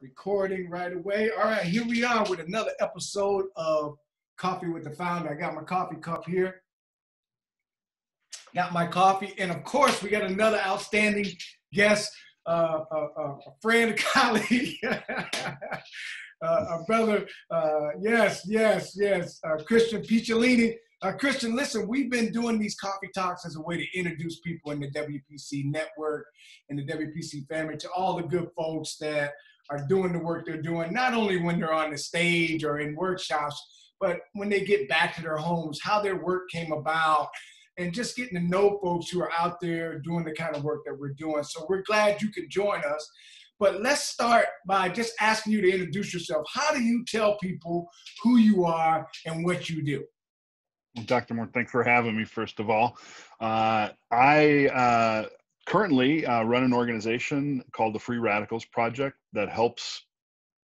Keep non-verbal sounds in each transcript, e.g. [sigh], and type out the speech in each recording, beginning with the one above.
recording right away. All right, here we are with another episode of Coffee with the Founder. I got my coffee cup here. Got my coffee, and of course, we got another outstanding guest, uh, a, a, friend, a [laughs] colleague, uh, a brother. Uh, yes, yes, yes, uh, Christian Picciolini. Uh, Christian, listen, we've been doing these coffee talks as a way to introduce people in the WPC network and the WPC family to all the good folks that are doing the work they're doing, not only when they're on the stage or in workshops, but when they get back to their homes, how their work came about, and just getting to know folks who are out there doing the kind of work that we're doing. So we're glad you could join us. But let's start by just asking you to introduce yourself. How do you tell people who you are and what you do? Well, Dr. Moore, thanks for having me, first of all. Uh, I uh, currently uh, run an organization called the Free Radicals Project that helps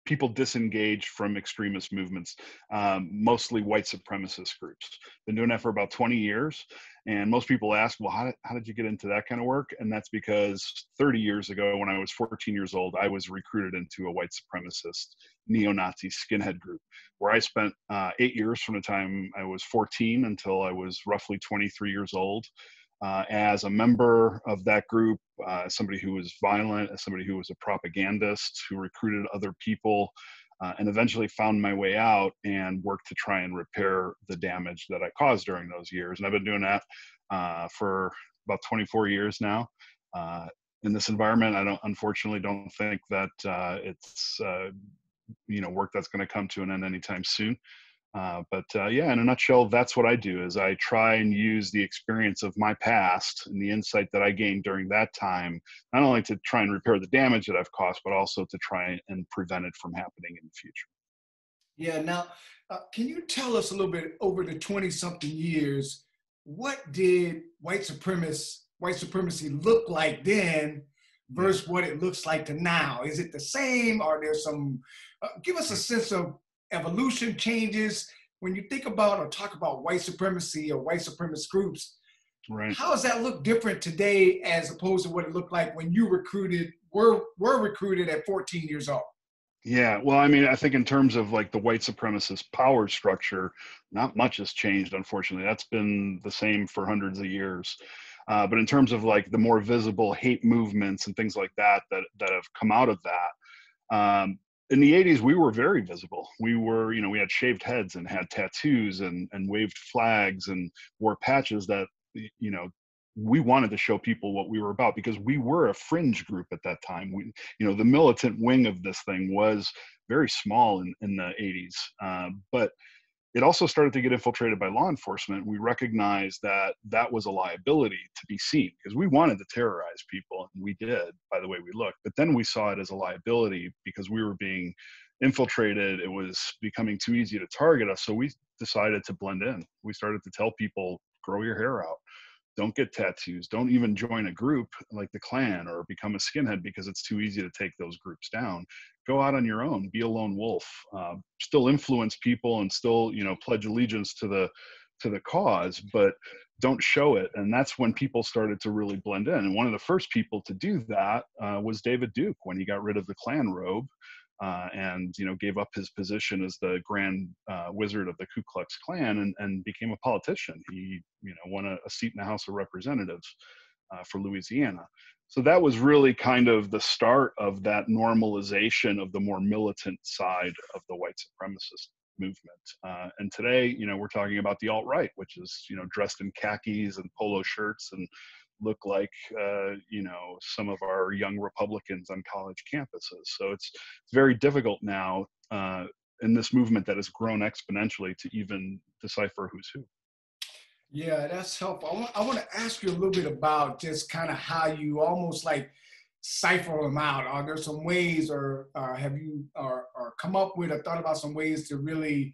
people disengage from extremist movements, um, mostly white supremacist groups. Been doing that for about 20 years. And most people ask, well, how did, how did you get into that kind of work? And that's because 30 years ago, when I was 14 years old, I was recruited into a white supremacist neo Nazi skinhead group where I spent uh, eight years from the time I was 14 until I was roughly 23 years old uh, as a member of that group, uh, somebody who was violent, as somebody who was a propagandist, who recruited other people, uh, and eventually found my way out and worked to try and repair the damage that I caused during those years. And I've been doing that uh, for about 24 years now. Uh, in this environment, I don't, unfortunately, don't think that uh, it's you know work that's going to come to an end anytime soon. Uh, but uh, yeah, in a nutshell, that's what I do is I try and use the experience of my past and the insight that I gained during that time, not only to try and repair the damage that I've caused, but also to try and prevent it from happening in the future. Yeah. Now, uh, can you tell us a little bit over the 20 something years, what did white supremacy, white supremacy look like then versus what it looks like to now? Is it the same? Are there some, uh, give us a sense of evolution changes. When you think about or talk about white supremacy or white supremacist groups, right. how does that look different today as opposed to what it looked like when you recruited, were, were recruited at 14 years old? Yeah, well, I mean, I think in terms of like the white supremacist power structure, not much has changed, unfortunately. That's been the same for hundreds of years. Uh, but in terms of like the more visible hate movements and things like that that that have come out of that, um, in the 80s we were very visible. We were you know we had shaved heads and had tattoos and and waved flags and wore patches that you know we wanted to show people what we were about because we were a fringe group at that time. We you know the militant wing of this thing was very small in, in the 80s uh, but it also started to get infiltrated by law enforcement. We recognized that that was a liability to be seen because we wanted to terrorize people, and we did by the way we looked. But then we saw it as a liability because we were being infiltrated. It was becoming too easy to target us. So we decided to blend in. We started to tell people, grow your hair out don't get tattoos don't even join a group like the klan or become a skinhead because it's too easy to take those groups down. Go out on your own be a lone wolf uh, still influence people and still you know pledge allegiance to the to the cause but don't show it. And that's when people started to really blend in. And one of the first people to do that uh, was david duke when he got rid of the klan robe uh, and you know gave up his position as the grand uh, wizard of the Ku Klux Klan and, and became a politician. He you know won a, a seat in the House of Representatives uh, for Louisiana. So that was really kind of the start of that normalization of the more militant side of the white supremacist movement. Uh, and today, you know, we're talking about the alt right, which is you know dressed in khakis and polo shirts and look like uh, you know some of our young Republicans on college campuses. So it's, it's very difficult now uh, in this movement that has grown exponentially to even decipher who's who. Yeah, that's helpful. I want, I want to ask you a little bit about just kind of how you almost like cipher them out. Are there some ways, or uh, have you or, or come up with or thought about some ways to really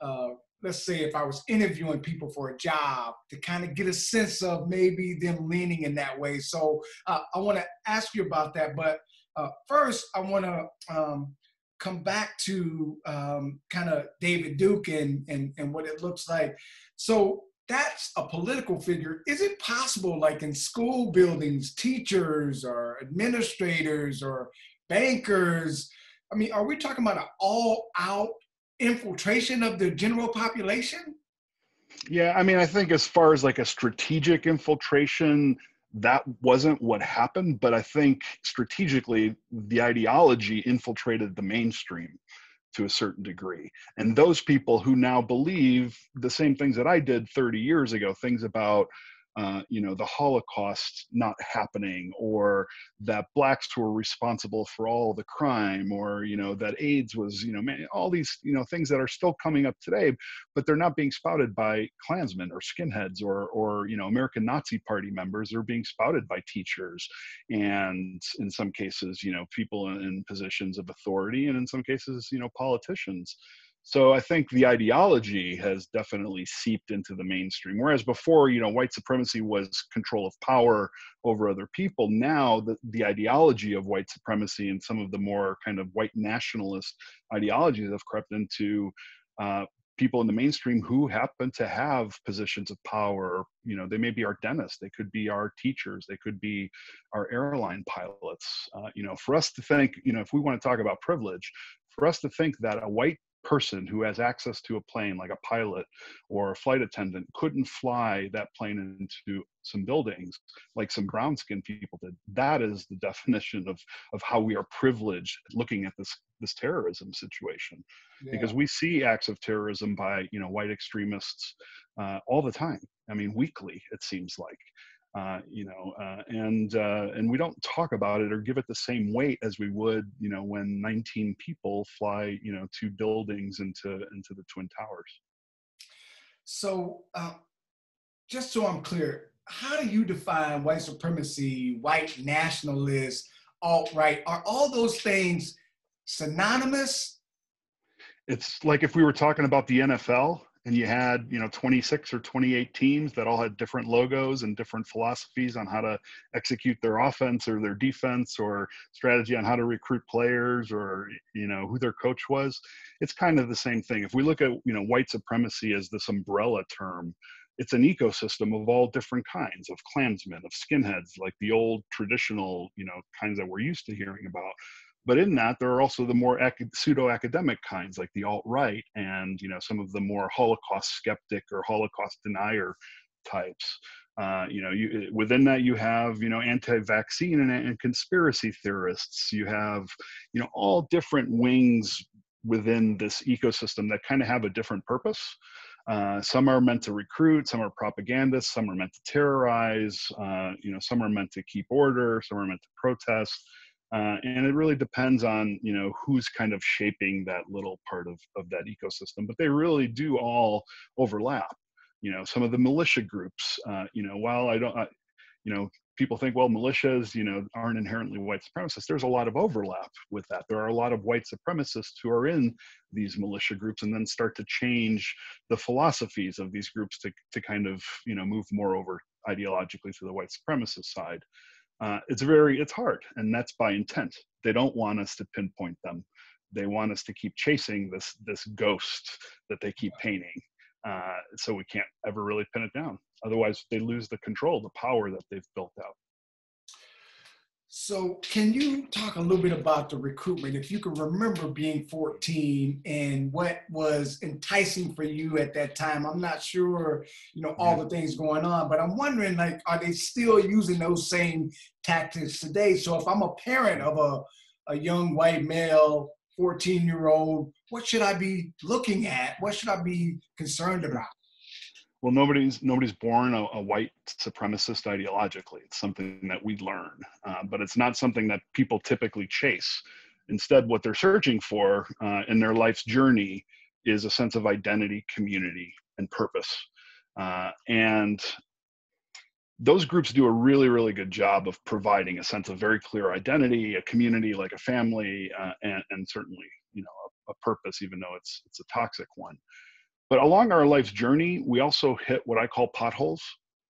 uh, let's say if I was interviewing people for a job to kind of get a sense of maybe them leaning in that way. So uh, I want to ask you about that. But uh, first, I want to um, come back to um, kind of David Duke and, and, and what it looks like. So that's a political figure. Is it possible, like in school buildings, teachers or administrators or bankers, I mean, are we talking about an all-out infiltration of the general population? Yeah, I mean, I think as far as like a strategic infiltration, that wasn't what happened, but I think strategically the ideology infiltrated the mainstream to a certain degree. And those people who now believe the same things that I did 30 years ago, things about uh, you know, the Holocaust not happening, or that blacks were responsible for all the crime, or you know that AIDS was, you know, man, all these you know things that are still coming up today, but they're not being spouted by Klansmen or skinheads or or you know American Nazi Party members. They're being spouted by teachers, and in some cases, you know, people in, in positions of authority, and in some cases, you know, politicians. So I think the ideology has definitely seeped into the mainstream. Whereas before, you know, white supremacy was control of power over other people. Now the, the ideology of white supremacy and some of the more kind of white nationalist ideologies have crept into uh, people in the mainstream who happen to have positions of power. You know, they may be our dentists, they could be our teachers, they could be our airline pilots. Uh, you know, for us to think, you know, if we want to talk about privilege, for us to think that a white person who has access to a plane, like a pilot or a flight attendant, couldn't fly that plane into some buildings like some brown skinned people did. That is the [laughs] definition of, of how we are privileged looking at this this terrorism situation. Yeah. Because we see acts of terrorism by you know white extremists uh, all the time. I mean, weekly it seems like. Uh, you know, uh, and uh, and we don't talk about it or give it the same weight as we would, you know, when 19 people fly, you know, two buildings into into the twin towers. So, uh, just so I'm clear, how do you define white supremacy, white nationalists, alt right? Are all those things synonymous? It's like if we were talking about the NFL and you had you know 26 or 28 teams that all had different logos and different philosophies on how to execute their offense or their defense or strategy on how to recruit players or you know who their coach was. It's kind of the same thing. If we look at you know white supremacy as this umbrella term it's an ecosystem of all different kinds of klansmen of skinheads like the old traditional you know kinds that we're used to hearing about but in that, there are also the more ac- pseudo-academic kinds, like the alt-right, and you know some of the more Holocaust skeptic or Holocaust denier types. Uh, you know, you, within that you have you know anti-vaccine and, and conspiracy theorists. You have you know all different wings within this ecosystem that kind of have a different purpose. Uh, some are meant to recruit, some are propagandists, some are meant to terrorize, uh, you know, some are meant to keep order, some are meant to protest. Uh, and it really depends on you know who's kind of shaping that little part of, of that ecosystem but they really do all overlap. You know some of the militia groups uh, you know while i don't uh, you know people think well militias you know aren't inherently white supremacists there's a lot of overlap with that. There are a lot of white supremacists who are in these militia groups and then start to change the philosophies of these groups to, to kind of you know move more over ideologically to the white supremacist side uh, it's very it's hard and that's by intent. They don't want us to pinpoint them. They want us to keep chasing this this ghost that they keep painting uh, so we can't ever really pin it down. Otherwise they lose the control the power that they've built out so, can you talk a little bit about the recruitment? If you can remember being 14 and what was enticing for you at that time, I'm not sure, you know, all the things going on, but I'm wondering, like, are they still using those same tactics today? So, if I'm a parent of a, a young white male, 14 year old, what should I be looking at? What should I be concerned about? Well nobody's nobody's born a, a, white supremacist ideologically. It's something that we learn uh, but it's not something that people typically chase. Instead what they're searching for uh, in their life's journey is a sense of identity community and purpose. Uh, and those groups do a really really good job of providing a sense of very clear identity a community like a family uh, and, and certainly you know a, a purpose even though it's it's a toxic one but along our life's journey, we also hit what I call potholes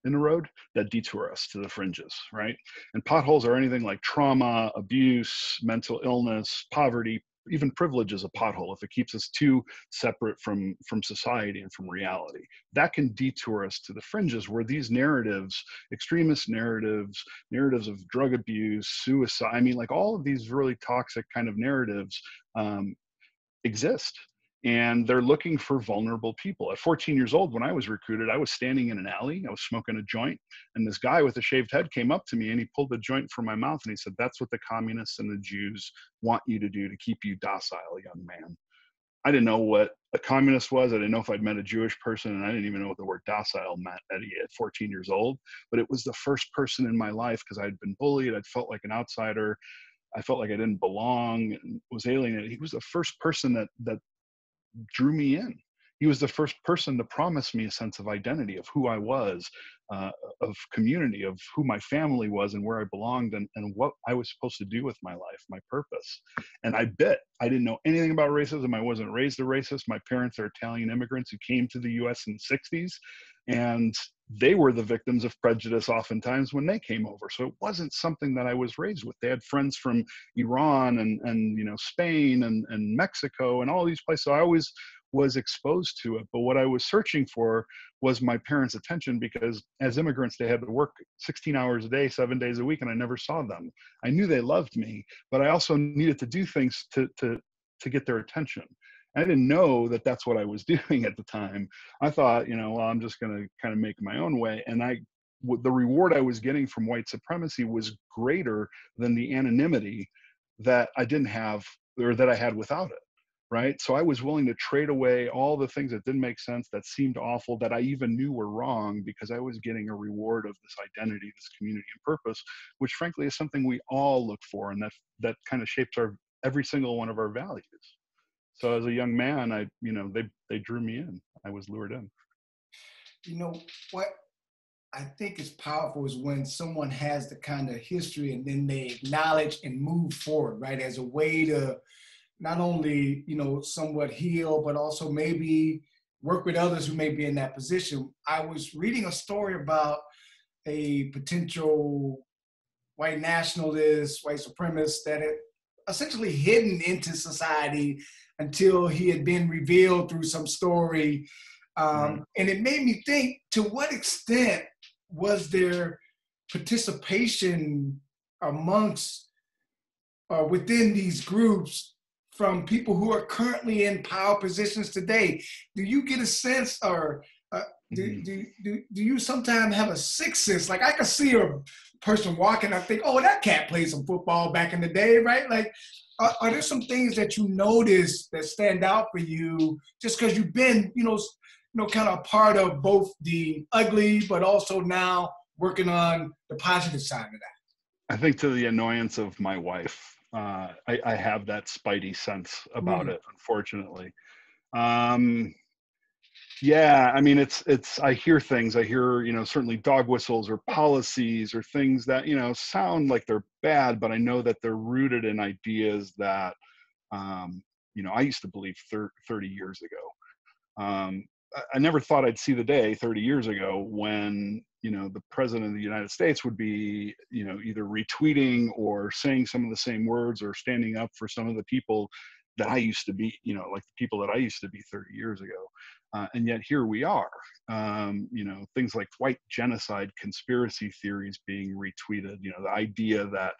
in the road that detour us to the fringes, right? And potholes are anything like trauma, abuse, mental illness, poverty, even privilege is a pothole if it keeps us too separate from from society and from reality that can detour us to the fringes where these narratives extremist narratives narratives of drug abuse suicide i mean like all of these really toxic kind of narratives um, exist and they're looking for vulnerable people. At 14 years old, when I was recruited, I was standing in an alley, I was smoking a joint, and this guy with a shaved head came up to me and he pulled the joint from my mouth and he said, That's what the communists and the Jews want you to do to keep you docile, young man. I didn't know what a communist was. I didn't know if I'd met a Jewish person, and I didn't even know what the word docile meant at, at 14 years old. But it was the first person in my life because I'd been bullied. I'd felt like an outsider. I felt like I didn't belong and was alienated. He was the first person that that drew me in. He was the first person to promise me a sense of identity, of who I was, uh, of community, of who my family was and where I belonged and, and what I was supposed to do with my life, my purpose. And I bet I didn't know anything about racism. I wasn't raised a racist. My parents are Italian immigrants who came to the US in the 60s. And they were the victims of prejudice oftentimes when they came over. So it wasn't something that I was raised with. They had friends from Iran and, and you know, Spain and, and Mexico and all these places. So I always was exposed to it. But what I was searching for was my parents' attention because as immigrants, they had to work 16 hours a day, seven days a week, and I never saw them. I knew they loved me, but I also needed to do things to, to, to get their attention. I didn't know that that's what I was [laughs] doing at the time. I thought, you know, well, I'm just going to kind of make my own way. And I, the reward I was getting from white supremacy was greater than the anonymity that I didn't have or that I had without it. Right. So I was willing to trade away all the things that didn't make sense, that seemed awful, that I even knew were wrong because I was getting a reward of this identity, this community and purpose, which frankly is something we all look for and that that kind of shapes our every single one of our values. So as a young man i you know they they drew me in. I was lured in. You know what i think is powerful is when someone has the kind of history and then they acknowledge and move forward right? As a way to not only you know somewhat heal but also maybe work with others who may be in that position i was reading a story about a potential white nationalist white supremacist that had essentially hidden into society until he had been revealed through some story. Um, mm-hmm. And it made me think to what extent was there participation amongst uh, within these groups from people who are currently in power positions today? Do you get a sense or uh, do, mm-hmm. do, do, do you sometimes have a sixth sense? Like I can see a person walking, I think, oh, that cat played some football back in the day, right? Like are, are there some things that you notice that stand out for you just because you've been, you know, you know, kind of part of both the ugly, but also now working on the positive side of that? I think to the annoyance of my wife, uh, I, I, have that spidey sense about mm. it, unfortunately. Um, yeah i mean it's it's i hear things i hear you know certainly dog whistles or policies or things that you know sound like they're bad but i know that they're rooted in ideas that um, you know i used to believe thir- 30 years ago um, I, I never thought i'd see the day 30 years ago when you know the president of the united states would be you know either retweeting or saying some of the same words or standing up for some of the people that i used to be you know like the people that i used to be 30 years ago uh, and yet here we are. Um, you know, things like white genocide conspiracy theories being retweeted. You know, the idea that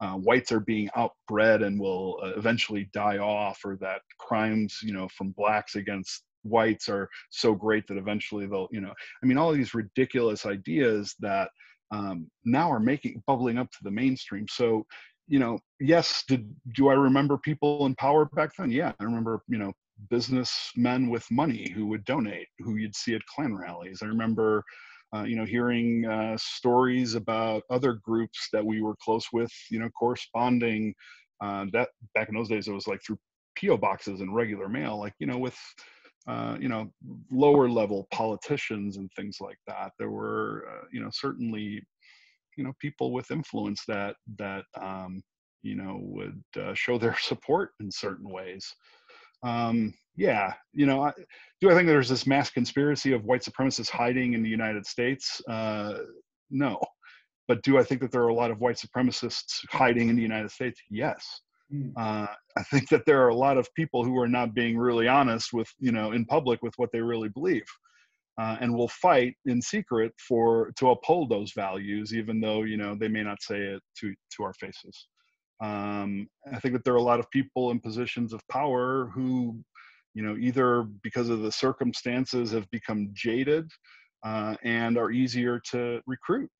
uh, whites are being outbred and will uh, eventually die off, or that crimes, you know, from blacks against whites are so great that eventually they'll, you know, I mean, all these ridiculous ideas that um, now are making bubbling up to the mainstream. So, you know, yes, did do I remember people in power back then? Yeah, I remember, you know, businessmen with money who would donate, who you'd see at Klan rallies. I remember, uh, you know, hearing uh, stories about other groups that we were close with, you know, corresponding. Uh, that back in those days, it was like through PO boxes and regular mail, like you know, with uh, you know lower level politicians and things like that. There were, uh, you know, certainly, you know, people with influence that that um, you know would uh, show their [laughs] support in certain ways um, yeah, you know, I, do I think there's this mass conspiracy of white supremacists hiding in the United States? Uh, no. But do I think that there are a lot of white supremacists hiding in the United States? Yes. Mm. Uh, I think that there are a lot of people who are not being really honest with, you know, in public with what they really believe, uh, and will fight in secret for to uphold those values, even though you know they may not say it to to our faces. Um, I think that there are a lot of people in positions of power who, you know, either because of the circumstances have become jaded uh, and are easier to recruit.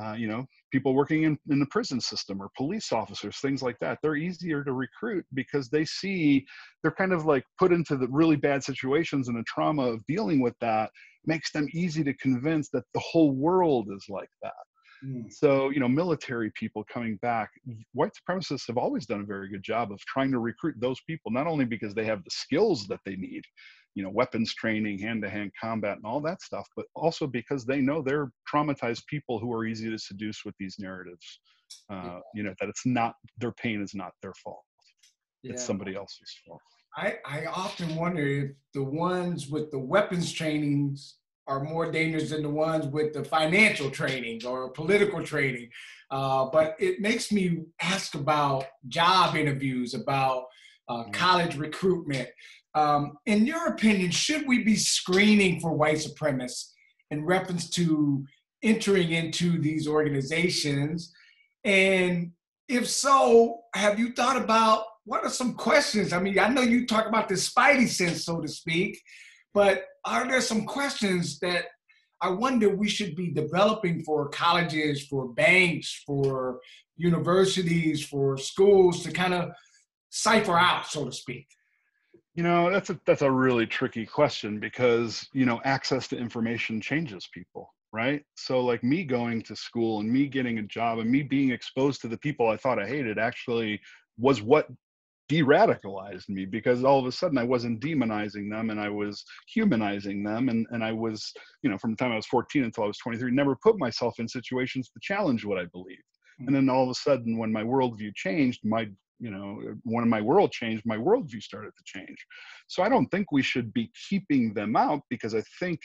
Uh, you know, people working in, in the prison system or police officers, things like that. They're easier to recruit because they see they're kind of like put into the really bad situations and the trauma of dealing with that makes them easy to convince that the whole world is like that. Mm. So, you know, military people coming back, white supremacists have always done a very good job of trying to recruit those people, not only because they have the skills that they need, you know, weapons training, hand to hand combat, and all that stuff, but also because they know they're traumatized people who are easy to seduce with these narratives. Uh, you know, that it's not their pain is not their fault, yeah. it's somebody else's fault. I, I often wonder if the ones with the weapons trainings are more dangerous than the ones with the financial training or political training. Uh, but it makes me ask about job interviews, about uh, mm-hmm. college recruitment. Um, in your opinion, should we be screening for white supremacists in reference to entering into these organizations? And if so, have you thought about what are some questions? I mean, I know you talk about the spidey sense, so to speak, but are there some questions that I wonder we should be developing for colleges, for banks, for universities, for schools to kind of cipher out, so to speak? You know, that's a that's a really tricky question because, you know, access to information changes people, right? So like me going to school and me getting a job and me being exposed to the people I thought I hated actually was what de-radicalized me because all of a sudden I wasn't demonizing them and I was humanizing them and, and I was, you know, from the time I was 14 until I was 23, never put myself in situations to challenge what I believed. And hmm. then all of a sudden when my worldview changed, my you know uh, when my world changed my worldview started to change. So i don't think we should be keeping them out because i think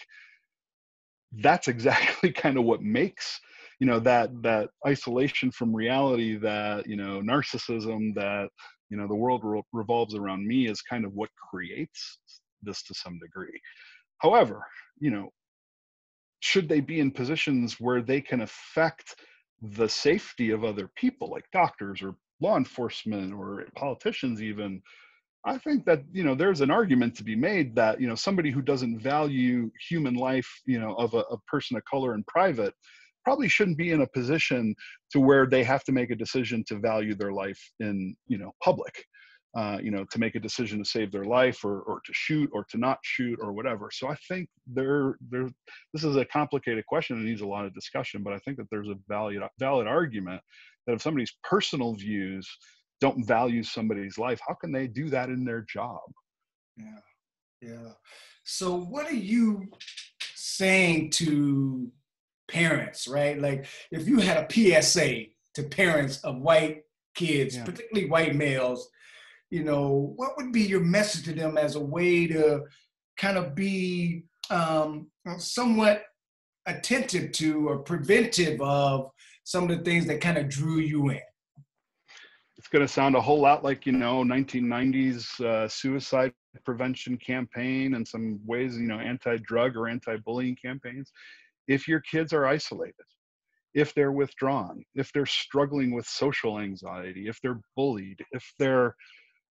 that's [laughs] exactly kind of what makes you know that that isolation from reality that you know narcissism that you know the world re- revolves around me is kind of what creates this to some degree. However you know should they be in positions where they can affect the safety of other people like doctors or law enforcement or politicians even i think that you know there's an argument to be made that you know somebody who doesn't value human life you know of a, a person of color in private probably shouldn't be in a position to where they have to make a decision to value their life in you know public uh, you know to make a decision to save their life or, or to shoot or to not shoot or whatever so i think there there this is a complicated question and needs a lot of discussion but i think that there's a valid valid argument that if somebody's personal views don't value somebody's life how can they do that in their job yeah yeah so what are you saying to parents, right? Like if you had a PSA to parents of white kids, yeah. particularly white males, you know, what would be your message to them as a way to kind of be um, somewhat attentive to or preventive of some of the things that kind of drew you in? It's going to sound a whole lot like, you know, 1990s uh, suicide prevention campaign and some ways, you know, anti-drug or anti-bullying campaigns if your kids are isolated, if they're withdrawn, if they're struggling with social anxiety, if they're bullied, if they're,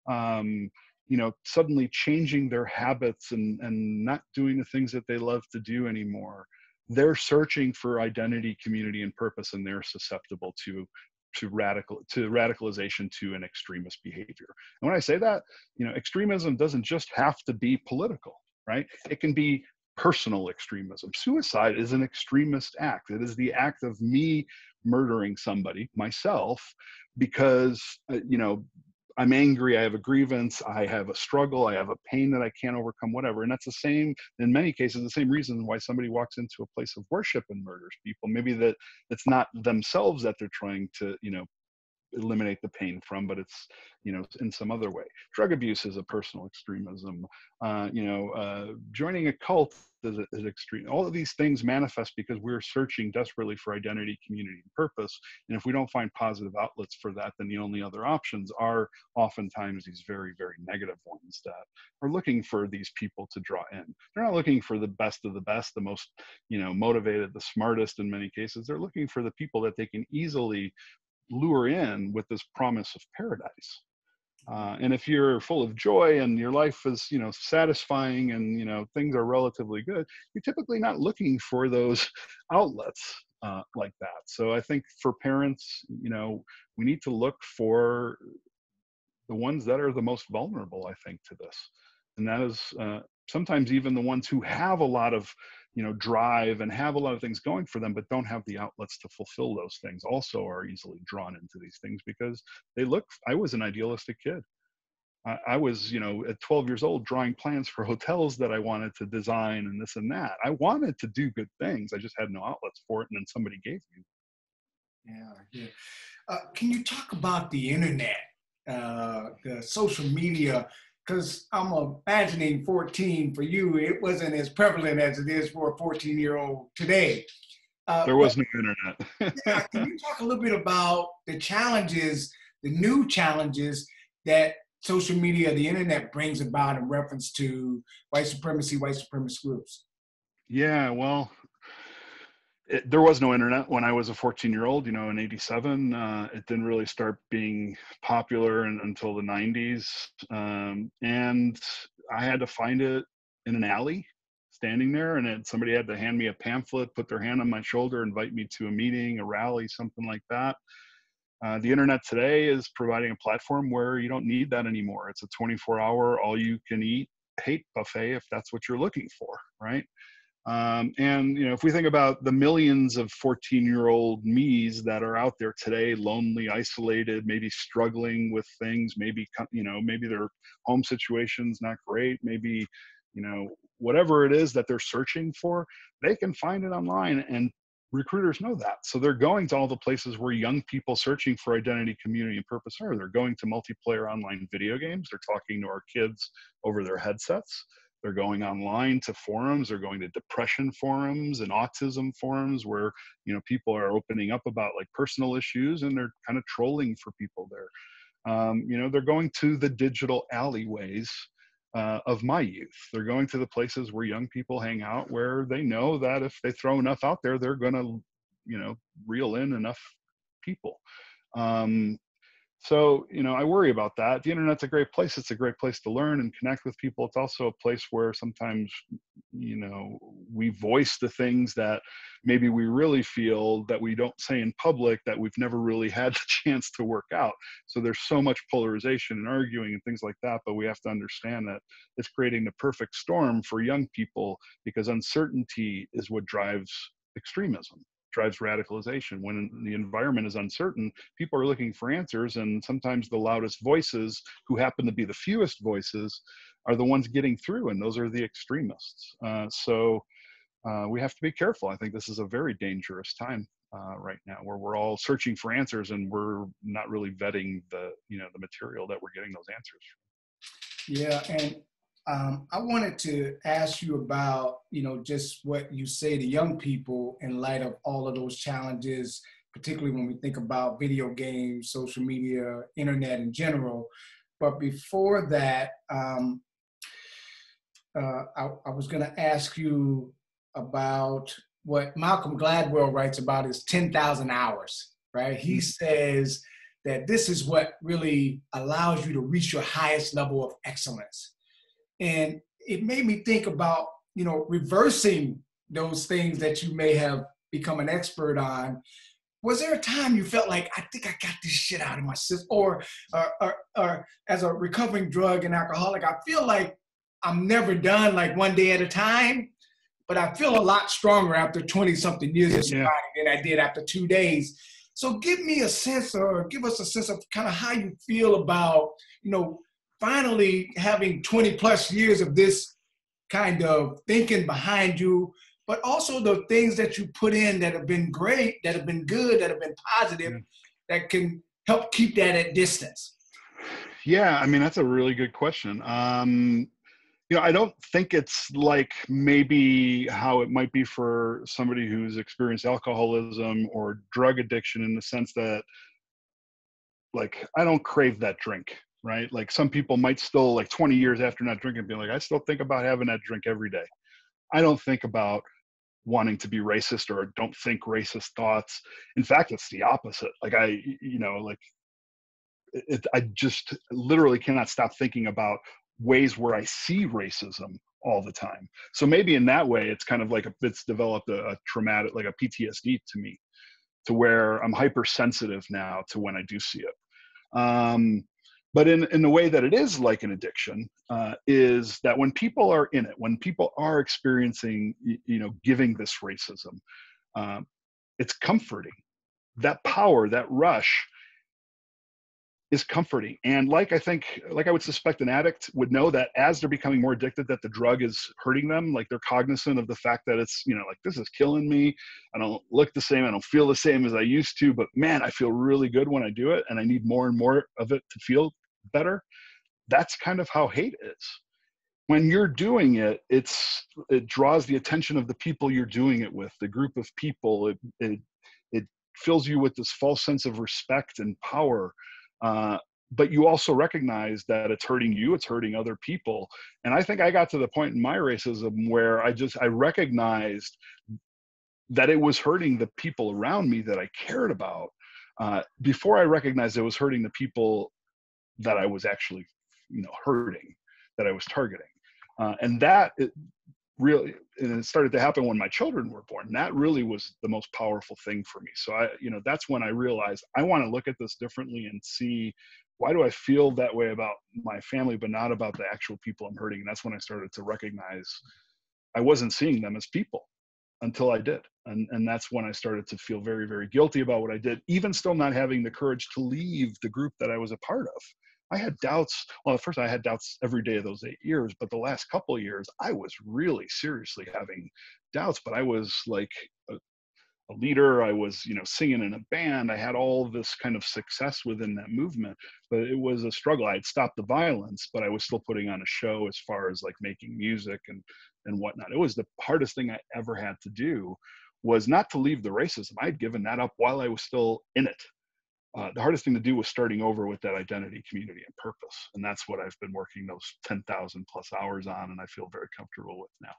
um, you know, suddenly changing their habits and, and not doing the things that they love to do anymore, they're searching for identity, community, and purpose, and they're susceptible to to radical to radicalization to an extremist behavior. And when I say that, you know, extremism doesn't just have to be political, right? It can be personal extremism. Suicide is an extremist act. It is the act of me murdering somebody, myself, because, uh, you know, I'm angry, I have a grievance, I have a struggle, I have a pain that I can't overcome, whatever. And that's the same, in many cases, the same reason why somebody walks into a place of worship and murders people. Maybe that it's not themselves that they're trying to, you know, eliminate the pain from, but it's you know in some other way. Drug abuse is a personal extremism. Uh, you know, uh, joining a cult is, is extreme. All of these things manifest because we're searching desperately for identity, community, and purpose. And if we don't find positive outlets for that, then the only other options are oftentimes these very, very negative ones that are looking for these people to draw in. They're not looking for the best of the best, the most, you know, motivated, the smartest in many cases. They're looking for the people that they can easily lure in with this promise of paradise. Uh, and if you're full of joy and your life is, you know, satisfying and you know things are relatively good, you're typically not looking for those [laughs] outlets uh, like that. So I think for parents, you know, we need to look for the ones that are the most vulnerable. I think to this, and that is uh, sometimes even the ones who have a lot of you know drive and have a lot of things going for them but don't have the outlets to fulfill those things also are easily drawn into these things because they look i was an idealistic kid. I, I was you know at 12 years old drawing plans for [laughs] hotels that i wanted to design and this and that. I wanted to do good things i just had no outlets for it and then somebody gave me yeah yeah uh, can you talk about the internet uh, the social media because I'm imagining 14 for you, it wasn't as prevalent as it is for a 14 year old today. Uh, there was but, no internet. [laughs] yeah, can you talk a little bit about the challenges, the new challenges that social media, the internet brings about in reference to white supremacy, white supremacist groups? Yeah, well, it, there was no internet when I was a 14 year old, you know, in 87. Uh, it didn't really start being popular in, until the 90s. Um, and I had to find it in an alley standing there and it, somebody had to hand me a pamphlet, put their hand on my shoulder, invite me to a meeting, a rally, something like that. Uh, the internet today is providing a platform where you don't need that anymore. It's a 24 hour, all you can eat hate buffet if that's what you're looking for, right? Um, and you know, if we think about the millions of 14-year-old me's that are out there today, lonely, isolated, maybe struggling with things, maybe you know, maybe their home situation's not great, maybe you know, whatever it is that they're searching for, they can find it online, and recruiters know that. So they're going to all the places where young people searching for identity, community, and purpose are. They're going to multiplayer online video games. They're talking to our kids over their headsets they're going online to forums. They're going to depression forums and autism forums where you know people are opening up about like personal issues and they're kind of trolling for people there. Um, you know, they're going to the digital alleyways uh, of my youth. They're going to the places where young people hang out, where they know that if they throw enough out there, they're going to, you know, reel in enough people. Um, so you know i worry about that. The internet's a great place. It's a great place to learn and connect with people. It's also a place where sometimes you know we voice the things that maybe we really feel that we don't say in public that we've never really [laughs] had the chance to work out. So there's so much polarization and arguing and things like that but we have to understand that it's creating the perfect storm for young people because uncertainty is what drives extremism drives radicalization. When the environment is uncertain, people are looking for answers, and sometimes the loudest voices, who happen to be the fewest voices, are the ones getting through, and those are the extremists. Uh, so uh, we have to be careful. I think this is a very dangerous time uh, right now, where we're all searching for answers, and we're not really vetting the you know the material that we're getting those answers from. Yeah, and um, I wanted to ask you about, you know, just what you say to young people in light of all of those challenges, particularly when we think about video games, social media, internet in general. But before that, um, uh, I, I was going to ask you about what Malcolm Gladwell writes about is 10,000 hours, right? He mm-hmm. says that this is what really allows you to reach your highest level of excellence and it made me think about, you know, reversing those things that you may have become an expert on. Was there a time you felt like, I think I got this shit out of my system? Or, or, or, or as a recovering drug and alcoholic, I feel like I'm never done like one day at a time, but I feel a lot stronger after 20 something years of sobriety yeah. than I did after two days. So give me a sense or give us a sense of kind of how you feel about, you know, finally having 20 plus years of this kind of thinking behind you, but also the things that you put in that have been great, that have been good, that have been positive, that can help keep that at distance? Yeah, I mean that's a really good question. Um, you know, I don't think it's like maybe how it might be for somebody who's experienced alcoholism or drug addiction in the sense that, like, I don't crave that drink, right? Like, some people might still, like, 20 years after not drinking, be like, I still think about having that drink every day. I don't think about wanting to be racist or don't think racist thoughts. In fact, it's the opposite. Like, I, you know, like, it, I just literally cannot stop thinking about ways where I see racism all the time. So maybe in that way, it's kind of like a, it's developed a, a traumatic, like a PTSD to me, to where I'm hypersensitive now to when I do see it. Um, but in, in the way that it is like an addiction uh, is that when people are in it when people are experiencing you know giving this racism uh, it's comforting. That power that rush is comforting. And like i think like i would suspect an addict would know that as they're becoming more addicted that the drug is hurting them like they're cognizant of the fact that it's you know like this is killing me. I don't look the same. I don't feel the same as i used to. But man i feel really good when i do it and i need more and more of it to feel better. That's kind of how hate is. When you're doing it it's it draws the attention of the people you're doing it with the group of people. It it, it fills you with this false sense of respect and power uh, but you also recognize that it's hurting you it's hurting other people and i think i got to the point in my racism where i just i recognized that it was hurting the people around me that i cared about uh, before i recognized it was hurting the people that i was actually you know hurting that i was targeting uh, and that really and it started to happen when my children were born. That really was the most powerful thing for me. So i you know that's when i realized i want to look at this differently and see why do i feel that way about my family but not about the actual people i'm hurting? And that's when i started to recognize i wasn't seeing them as people until i did. And and that's when i started to feel very very guilty about what i did even still not having the courage to leave the group that i was a part of I had doubts. Well, at first I had doubts every day of those eight years, but the last couple years I was really seriously having doubts. But I was like a, a leader. I was, you know, singing in a band. I had all this kind of success within that movement, but it was a struggle. I had stopped the violence, but I was still putting on a show as far as like making music and and whatnot. It was the hardest thing I ever had to do was not to leave the racism. I had given that up while I was still in it uh, the hardest thing to do was starting over with that identity, community, and purpose. And that's what I've been working those 10,000 plus hours on, and I feel very comfortable with now.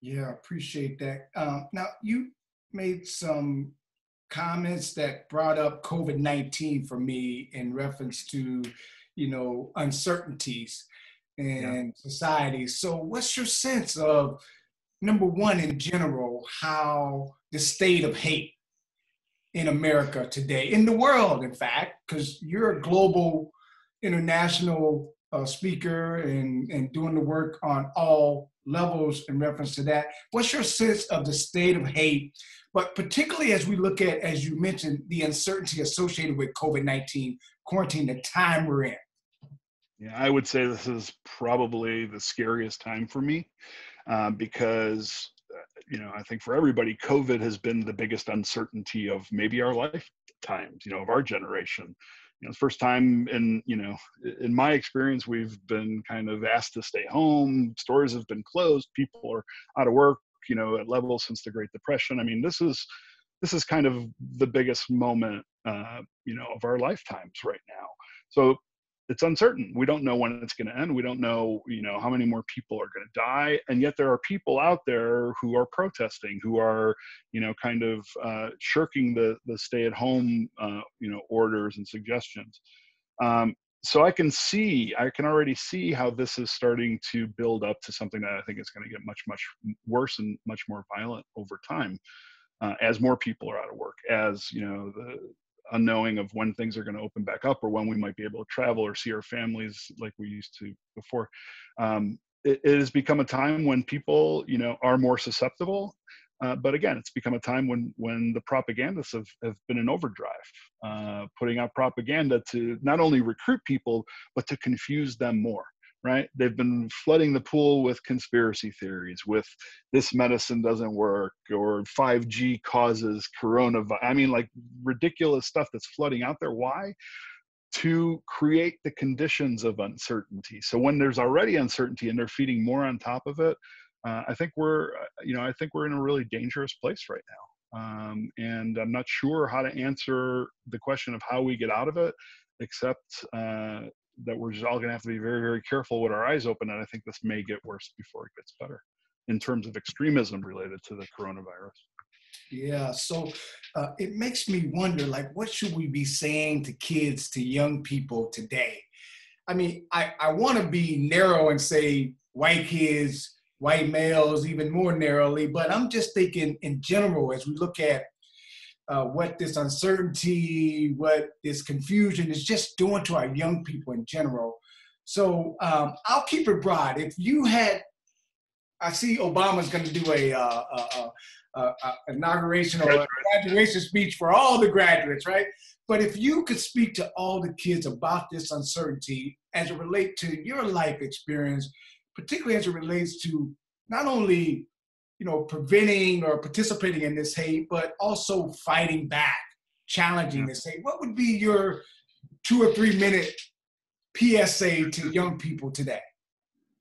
Yeah, appreciate that. Um, now, you made some comments that brought up COVID 19 for me in reference to, you know, uncertainties and yeah. society. So, what's your sense of, number one, in general, how the state of hate in America today, in the world, in fact, because you're a global, international uh, speaker and, and doing the work on all levels in reference to that. What's your sense of the state of hate, but particularly as we look at, as you mentioned, the uncertainty associated with COVID 19 quarantine, the time we're in? Yeah, I would say this is probably the scariest time for me uh, because you know, I think for everybody, COVID has been the biggest uncertainty of maybe our lifetimes, you know, of our generation. You know, first time in, you know, in my experience, we've been kind of asked to stay home. Stores have been closed. People are out of work, you know, at levels since the Great Depression. I mean, this is, this is kind of the biggest moment, uh, you know, of our lifetimes right now. So it's uncertain. We don't know when it's going to end. We don't know, you know, how many more people are going to die. And yet there are people out there who are protesting, who are, you know, kind of uh, shirking the the stay at home, uh, you know, orders and suggestions. Um, so I can see, I can already see how this is starting to build up to something that I think is going to get much, much worse and much more violent over time. Uh, as more people are out of work, as you know the unknowing of when things are going to open back up or when we might be able to travel or see our families like we used to before. Um, it, it, has become a time when people, you know, are more susceptible. Uh, but again, it's become a time when when the propagandists have, have been in overdrive, uh, putting out propaganda to not only recruit people but to confuse them more. Right? They've been flooding the pool with conspiracy theories, with this medicine doesn't work, or 5G causes coronavirus. I mean, like ridiculous stuff that's flooding out there. Why? To create the conditions of uncertainty. So when there's already uncertainty and they're feeding more on top of it, uh, I think we're, uh, you know, I think we're in a really dangerous place right now. Um, and I'm not sure how to answer the question of how we get out of it, except uh, that we're just all going to have to be very, very careful with our eyes open. And I think this may get worse before it gets better in terms of extremism related to the coronavirus. Yeah, so uh, it makes me wonder, like, what should we be saying to kids, to young people today? I mean, I, I want to be narrow and say white kids, white males, even more narrowly, but I'm just thinking in general as we look at uh, what this uncertainty, what this confusion is just doing to our young people in general. So um, I'll keep it broad. If you had, I see Obama's going to do a, uh, a, a, a, inauguration or a graduation speech for all the graduates, right? But if you could speak to all the kids about this uncertainty as it relates to your life experience, particularly as it relates to not only you know, preventing or participating in this hate, but also fighting back, challenging this hate. What would be your two or three minute PSA to young people today?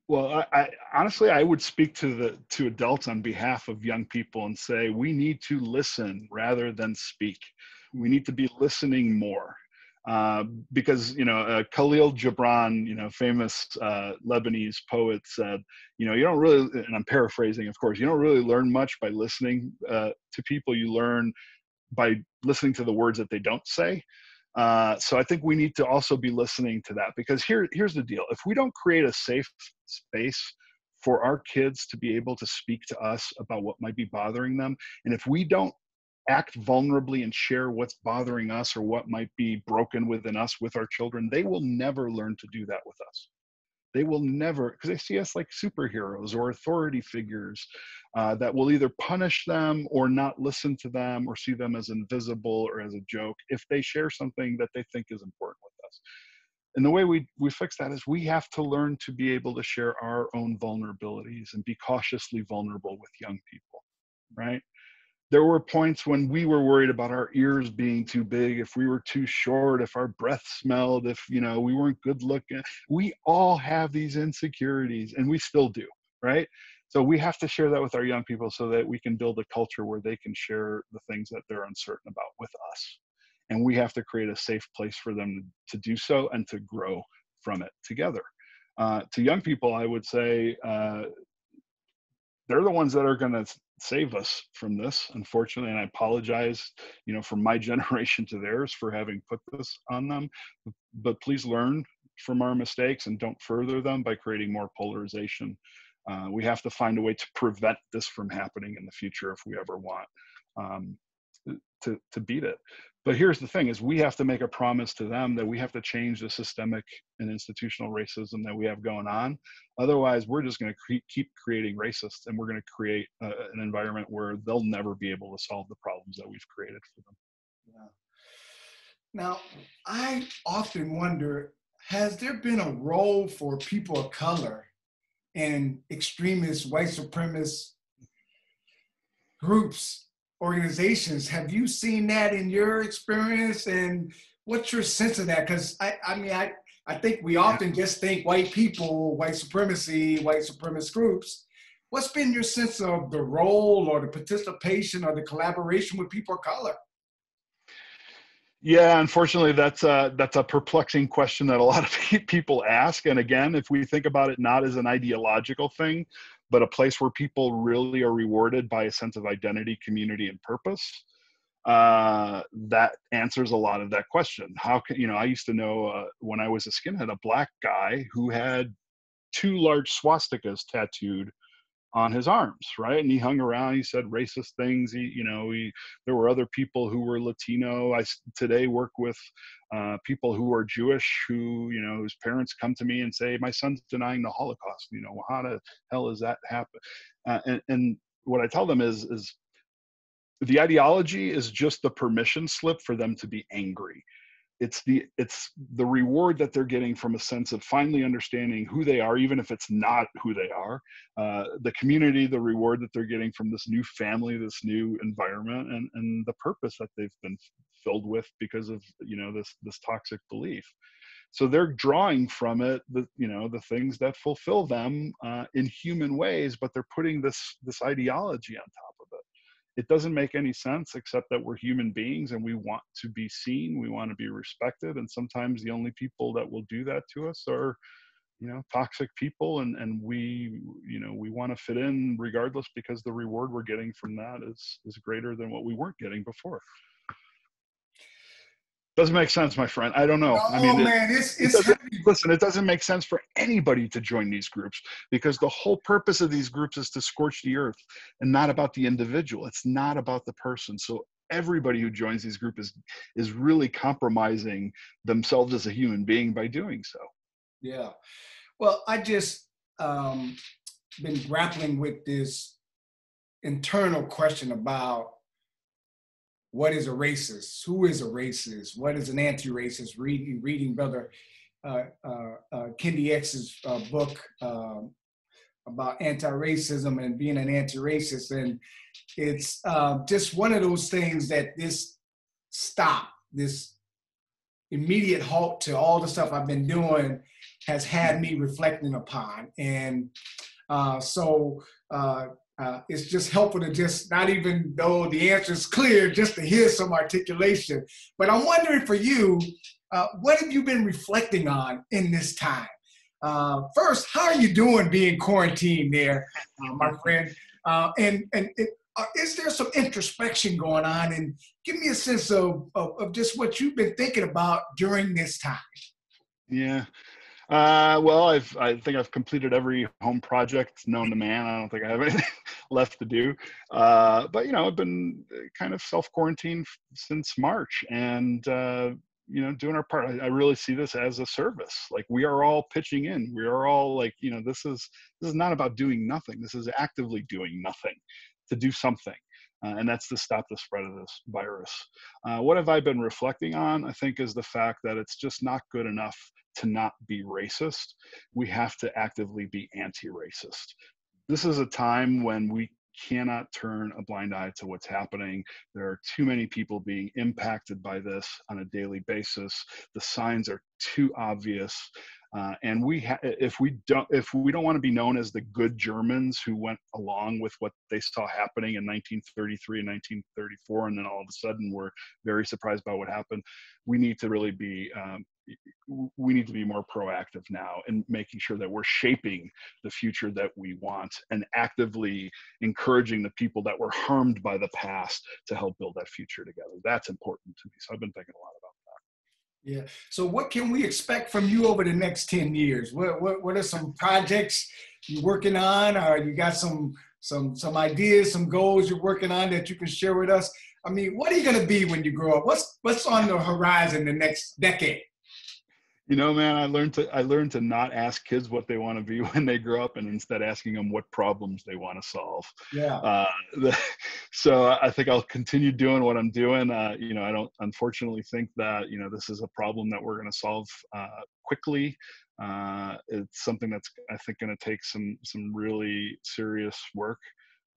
Well, I, I, honestly, I would speak to the to adults on behalf of young people and say we need to listen rather than speak. We need to be listening more. Uh, because you know uh, Khalil Gibran, you know, famous uh, Lebanese poet, said, you know, you don't really, and I'm paraphrasing, of course, you don't really learn much by listening uh, to people. You learn by listening to the words that they don't say. Uh, so I think we need to also be listening to that because here, here's the deal: if we don't create a safe space for our kids to be able to speak to us about what might be bothering them, and if we don't act vulnerably and share what's bothering us or what might be broken within us with our children, they will never learn to do that with us. They will never, because they see us like superheroes or authority figures uh, that will either punish them or not listen to them or see them as invisible or as a joke if they share something that they think is important with us. And the way we, we fix that is we have to learn to be able to share our own vulnerabilities and be cautiously vulnerable with young people, right? There were points when we were worried about our ears being too big if we were too short if our breath smelled if you know we weren't good looking. We all have these insecurities and we still do right? So we have to share that with our young people so that we can build a culture where they can share the things that they're uncertain about with us. And we have to create a safe place for them to do so and to grow from it together. Uh, to young people i would say uh, they're the ones that are going to save us from this unfortunately and i apologize you know from my [laughs] generation to theirs for having put this on them. But please learn from our mistakes and don't further them by creating more polarization. Uh, we have to find a way to prevent this from happening in the future if we ever want um, to, to beat it but here's the thing is we have to make a promise to them that we have to change the systemic and institutional racism that we have going on otherwise we're just going to cre- keep creating racists and we're going to create uh, an environment where they'll never be able to solve the problems that we've created for them yeah. now i often wonder has there been a role for people of color in extremist white supremacist groups organizations. Have you seen that in your experience? And what's your sense of that? Because I, I mean, I, I think we often just think white people, white supremacy, white supremacist groups. What's been your sense of the role or the participation or the collaboration with people of color? Yeah, unfortunately, that's a, that's a perplexing question that a lot of [laughs] people ask. And again, if we think about it not as an ideological thing, but a place where people really are rewarded by a sense of identity, community, and purpose. Uh, that answers a lot of that question. How can you know? I used to know uh, when I was a skinhead, a black guy who had two large swastikas tattooed on his arms, right? And he hung around. He said racist things. He, you know, he. There were other people who were Latino. I today work with uh, people who are Jewish, who you know, whose parents come to me and say, "My son's denying the Holocaust." You know, how the hell does that happen? Uh, and, and what I tell them is, is the ideology is just the permission slip for them to be angry it's the it's the reward that they're getting from a sense of finally understanding who they are even if it's not who they are uh, the community the reward that they're getting from this new family this new environment and and the purpose that they've been filled with because of you know this this toxic belief. So they're drawing from it the you know the things that fulfill them uh, in human ways but they're putting this this ideology on top it doesn't make any sense except that we're human beings and we want to be seen we want to be respected and sometimes the only people that will do that to us are you know toxic people and and we you know we want to fit in regardless because the reward we're getting from that is is greater than what we weren't getting before doesn't make sense, my friend. I don't know. Oh I mean, man, it, it's, it's it listen. It doesn't make sense for anybody to join these groups because the whole purpose of these groups is to scorch the earth and not about the individual. It's not about the person. So everybody who joins these groups is is really compromising themselves as a human being by doing so. Yeah. Well, I just um, been grappling with this internal question about what is a racist? Who is a racist? What is an anti-racist? Reading, reading Brother uh, uh, uh, Kendi X's uh, book um, about anti-racism and being an anti-racist, and it's um, just one of those things that this stop, this immediate halt to all the stuff I've been doing, has had me reflecting upon, and uh, so uh, it's just helpful to just not even though the answer is clear, just to hear some articulation. But I'm wondering for you, uh, what have you been reflecting on in this time? Uh, first, how are you doing being quarantined there, uh, my friend? Uh, and and uh, is there some introspection going on? And give me a sense of, of, of just what you've been thinking about during this time. Yeah, uh, well, I've I think I've completed every home project known to man. I don't think I have [laughs] anything left to do. Uh, but you know, I've been kind of self quarantined since March, and uh, you know, doing our part. I, I, really see this as a service. Like we are all pitching in. We are all like, you know, this is this is not about doing nothing. This is actively doing nothing to do something. Uh, and that's to stop the spread of this virus. Uh, what have I been reflecting on? I think is the fact that it's just not good enough to not be racist. We have to actively be anti-racist. This is a time when we cannot turn a blind eye to what's happening. There are too many people being impacted by this on a daily basis. The signs are too obvious. Uh, and we, ha- if we don't, if we don't want to be known as the good Germans who went along with what they saw happening in 1933 and 1934, and then all of a sudden we're very surprised by what happened, we need to really be um, we need to be more proactive now in making sure that we're shaping the future that we want and actively encouraging the people that were harmed by the past to help build that future together. That's important to me. So I've been thinking a lot about. Yeah. So what can we expect from you over the next 10 years? What, what, what are some projects you're working on or you got some some some ideas, some goals you're working on that you can share with us? I mean, what are you going to be when you grow up? What's what's on the horizon the next decade? You know man i learned to i learned to not ask kids what they want to be [laughs] when they grow up and instead asking them what problems they want to solve. Yeah. Uh, the, so i think i'll continue doing what i'm doing. Uh, you know i don't unfortunately think that you know this is a problem that we're going to solve uh, quickly. Uh, it's something that's i think going to take some some really serious work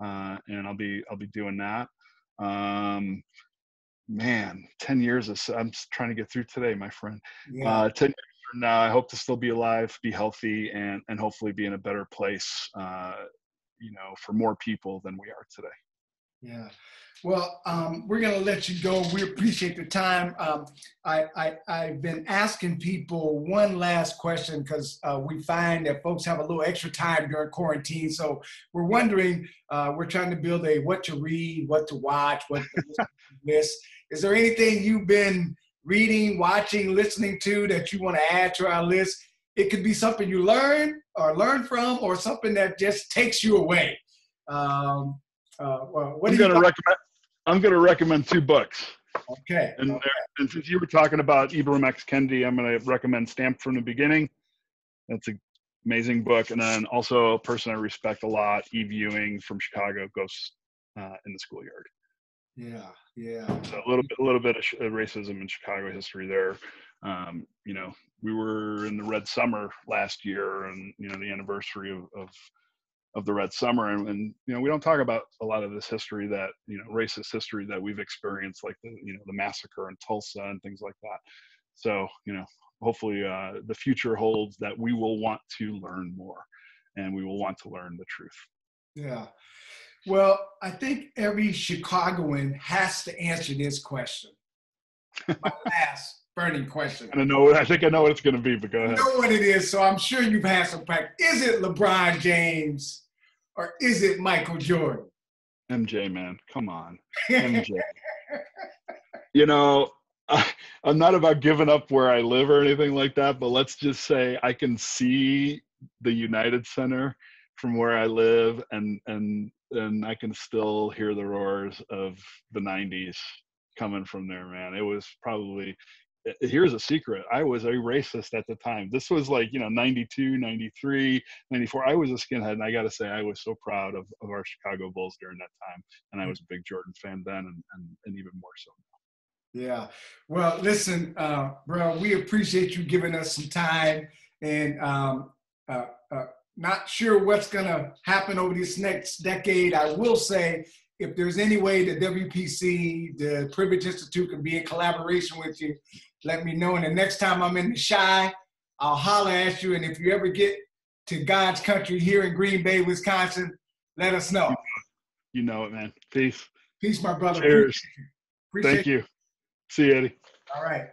uh, and i'll be i'll be doing that. Um, man, 10 years of, I'm trying to get through today, my friend. Yeah. Uh, 10 years from now, I hope to still be alive, be healthy, and, and hopefully be in a better place, uh, you know, for more people than we are today. Yeah. Well, um, we're going to let you go. We appreciate the time. Um, I, I, I've been asking people one last question because uh, we find that folks have a little extra time during quarantine. So we're wondering, uh, we're trying to build a what to read, what to watch, what to miss. Is there anything you've been reading, watching, listening to that you want to add to our list? It could be something you learn or learn from, or something that just takes you away. Um, uh, well, I'm going to recommend. I'm going to recommend two books. Okay. And, okay. and since you were talking about Ibram X. Kendi, I'm going to recommend Stamped from the Beginning. That's an amazing book. And then also a person I respect a lot, Eve Ewing from Chicago, Ghosts uh, in the Schoolyard. Yeah, yeah. So a little bit, a little bit of racism in Chicago history there. Um, you know, we were in the Red Summer last year, and you know the anniversary of of, of the Red Summer, and, and, you know we don't talk about a lot of this history that you know racist history that we've experienced, like the you know the massacre in Tulsa and things like that. So you know, hopefully uh, the future holds that we will want to learn more, and we will want to learn the truth. Yeah. Well, I think every Chicagoan has to answer this question. My [laughs] last burning question. I know. I think I know what it's going to be, but go ahead. I know what it is, so I'm sure you've had some practice. Is it LeBron James or is it Michael Jordan? MJ, man, come on, MJ. [laughs] you know, I, [laughs] I'm not about giving up where I live or anything like that, but let's just say I can see the United Center from where I live, and and and I can still hear the roars of the '90s coming from there, man. It was probably here's a secret. I was a racist at the time. This was like you know 92 93 94 i was a skinhead and i gotta say i was so proud of, of our chicago bulls during that time and i was a big jordan fan then and, and, and even more so now. Yeah. Well listen uh, bro we appreciate you giving us some time and um, uh, uh, not sure what's gonna happen over this next decade. I will say if there's any way the WPC, the Privilege Institute can be in collaboration with you, let me know. And the next time I'm in the Chi, I'll holler at you. And if you ever get to God's country here in Green Bay, Wisconsin, let us know. You know it, man. Peace. Peace, my brother. Cheers. Appreciate Thank you. you. See you, Eddie. All right.